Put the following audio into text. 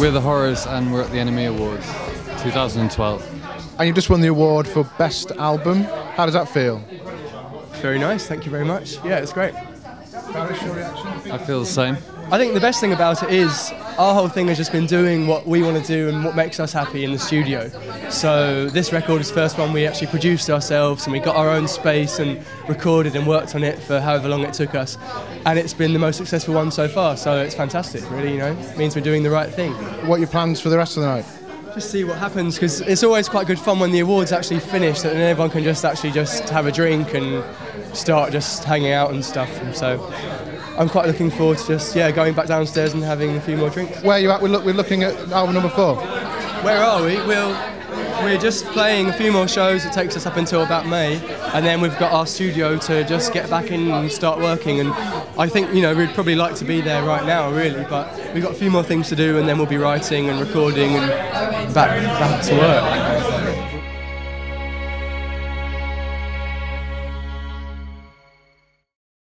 We're the Horrors and we're at the NME Awards 2012. And you've just won the award for Best Album. How does that feel? Very nice, thank you very much. Yeah, it's great. I feel the same. I think the best thing about it is our whole thing has just been doing what we want to do and what makes us happy in the studio. So this record is the first one we actually produced ourselves and we got our own space and recorded and worked on it for however long it took us. And it's been the most successful one so far, so it's fantastic, really, you know. It means we're doing the right thing. What are your plans for the rest of the night? Just see what happens because it's always quite good fun when the awards actually finish and then everyone can just actually just have a drink and start just hanging out and stuff. And so I'm quite looking forward to just yeah going back downstairs and having a few more drinks. Where are you at? We're, look, we're looking at album number four. Where are we? We'll, we're just playing a few more shows. It takes us up until about May, and then we've got our studio to just get back in and start working. And I think you know we'd probably like to be there right now, really, but we've got a few more things to do, and then we'll be writing and recording and back back to work.